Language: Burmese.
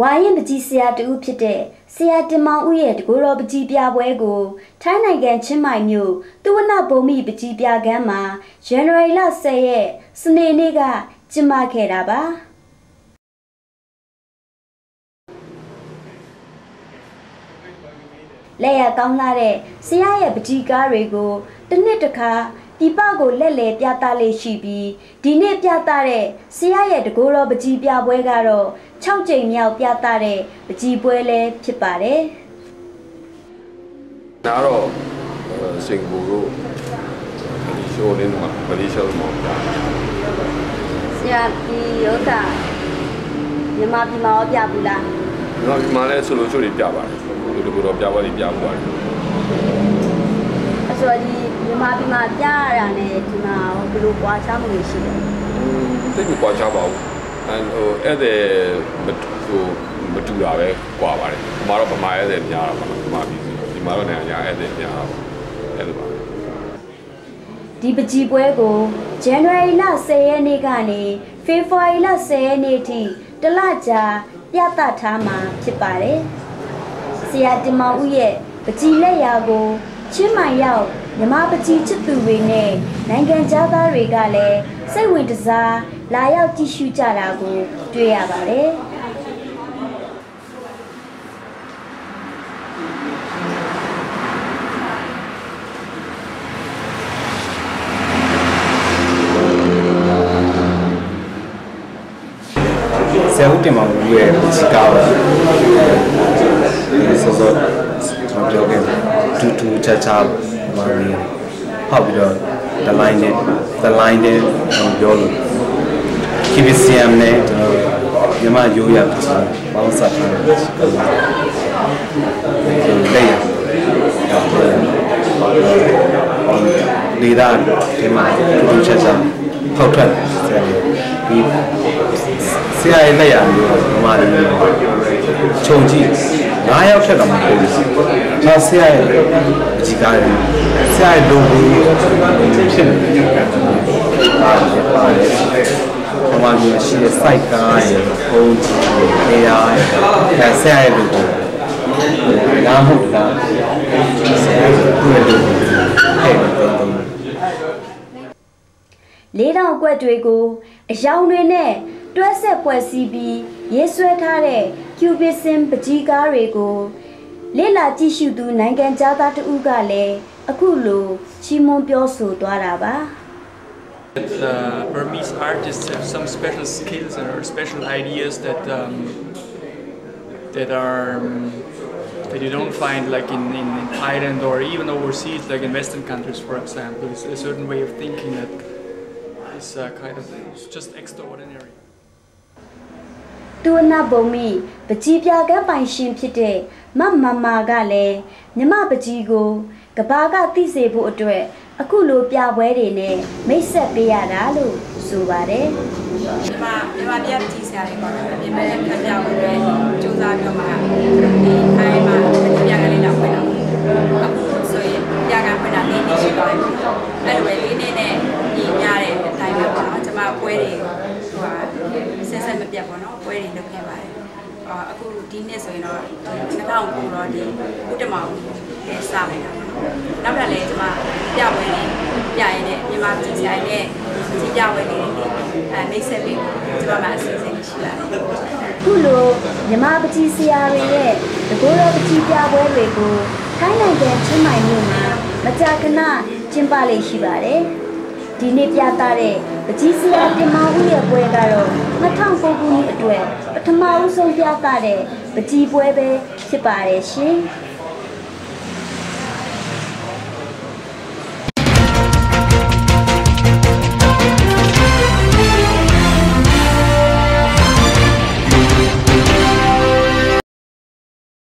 ဝါရင်ပကြီးဆရာတူဖြစ်တဲ့ဆရာတင်မောင်ဦးရဲ့တကူတော်ပကြီးပြပွဲကိုထိုင်းနိုင်ငံချင်းမိုင်မြို့သူဝနဘုံမိပကြီးပြကမ်းမှာဇန်နဝါရီလ10ရက်စနေနေ့ကကျင်းပခဲ့တာပါလက်ရကောင်းလာတဲ့ဆရာရဲ့ပကြီးကားတွေကိုတစ်နှစ်တစ်ခါဒီပကိုလက်လေပြသလေးရှိပြီးဒီနေ့ပြသတဲ့ဆရာရဲ့တကိုယ်တော်ပကြီးပြပွဲကတော့ 6ကြိမ်မြောက်ပြသတဲ့ပကြီးပွဲလည်းဖြစ်ပါတယ်။ဒါတော့စင်ကာပူတို့ဒီရှိုးလေးမှာမလေးရှားမှာပြဆရာဒီဥစ္စာမြန်မာပြည်မှာရောပြဘူးလားမြန်မာပြည်မှာလည်းဆိုလိုချိုးတွေပြပါတယ်ဒီလိုကတော့ပြပွဲတွေပြပွားတယ်အဲ့ဆိုဒီမြန်မာပြည်မှာပြရတာနဲ့ဒီမှာဘယ်လိုကွာခြားမှုတွေရှိလဲတိတ်မကွာခြားပါဘူး အဲဟိုအဲ့တဲ့ဟိုမတူတာပဲကွာပါတယ်ဒီမှာတော့ဗမာရဲ့တဲ့များတာပါဗမာပြည်ဒီမှာတော့နိုင်ငံရဲ့တဲ့များတာပါအဲ့လိုပါဒီပကြီးပွဲကို January လ10ရက်နေ့ကနေ February လ10ရက်နေ့ထိတလကြာပြသထားမှာဖြစ်ပါတယ်။ဆရာတင်မောင်ဦးရဲ့ပကြီးလက်ရာကိုချင်းမိုင်ရောက်မြမပကြီးချစ်သူတွေနဲ့နိုင်ငံသားတွေကလည်းစိတ်ဝင်စားလာရောက်ကြည့်ရှုကြတာကိုတွေ့ရပါတယ်။ဆရာဦးတင်မောင်ဦးရဲ့စကားပါဆောဆောကျွန်တော်ပြောခဲ့တူတူချာချာမာမီဟောက်ပြီးတော့ the line နဲ့ the line နဲ့ပြောလို့ KBCM နဲ့ကျွန်တော်မြန်မာရိုးရပေါင်းစပ်ထားတယ်လက်ရနေတာဒီမှာတူတူချက်စားဖောက်ထွက်ဆရာဒီဆရာရဲ့လက်ရမျိုးမြန်မာလူမျိုးခြုံကြည့်9ယောက်ထက်တော့မပိုဘူး။နောက်ဆရာရဲ့အကြီးကားတယ်ဆရာရဲ့ logo ဖြစ်နေတယ်။ပါတယ်ပါတယ်။ဘာ မှမရှိတဲ့ site ကားရဲ့ပုံကြည့်နေရအဲဆရာရဲ့ logo နားဟုတ်လားဆရာရဲ့ logo ဟဲ့တော့လေးတောင်ကွက်တွေကိုအယောင်တွေနဲ့တွဲဆက်ပွဲစည်းပြီးရေးဆွဲထားတဲ့ကျူဘစ်စင်ပကြီးကားတွေကိုလေ့လာကြည့်ရှုသူနိုင်ငံသားတဦးကလည်းအခုလိုချီးမွမ်းပြောဆိုသွားတာပါ Uh, Burmese artists have some special skills or special ideas that um, that are um, that you don't find like in, in, in Thailand or even overseas, like in Western countries, for example. It's a certain way of thinking that is uh, kind of just extraordinary. တူနာဘုံမီပကြီးပြကန်းပိုင်ရှင်ဖြစ်တဲ့မမမာကလည်းမြမပကြီးကိုကဘာကသိစေဖို့အတွက် အခုလိုပြပွဲတွေနဲ့မိတ်ဆက်ပေးရတာလို့ဆိုပါတယ်ဒီမှာဒီမှာပြပကြီးဆရာတွေပေါ့နော်ပြင်မဲ့ခံပြဖို့အတွက်စူးစမ်းပြီးတော့မှဒီအိုင်းမှာပကြီးပြကလေးလာဖွင့်တော့အခုဆိုရင်ပြကဖွင့်တာ၄နှစ်ရှိသွားပြီအဲ့လိုပဲ၄နှစ်နဲ့ညီမျှတဲ့အတိုင်းပဲပေါ့နော်ကျွန်မပွဲတွေဟိုဟာဆက်ဆက်မပြတ်ပေါ့နော်ပွဲတွေလုပ်ခဲ့ပါတယ်အာအခုဒီနှစ်ဆိုရင်တော့2009တော့ဒီဥတ္တမောင်နဲ့စလိုက်တာပေါ့ နော်နောက်ထပ်လည်းကျွန်မပြပွဲတွေပြရတဲ့မြန်မာပြည်ဆိုင်နဲ့ဒီပြပွဲတွေအဲမိတ်ဆက်ပြီးကျွန်မမှအစီအစဉ်ရှိပါတယ်ခုလိုမြမပကြီးဆရာတွေရဲ့တကိုယ်တော်ပကြီးပြပွဲတွေကိုထိုင်းနိုင်ငံချင်းမိုင်မြို့မှာမကြာခဏကျင်းပလေရှိပါတယ်ဒီနေ့ပြသတဲ့ပကြီးစရာတင်မဦးရဲ့ပွဲကတော့2009ခုနှစ်အတွက်ပထမဦးဆုံးပြသတဲ့ပကြီးပွဲပဲဖြစ်ပါတယ်ရှင်။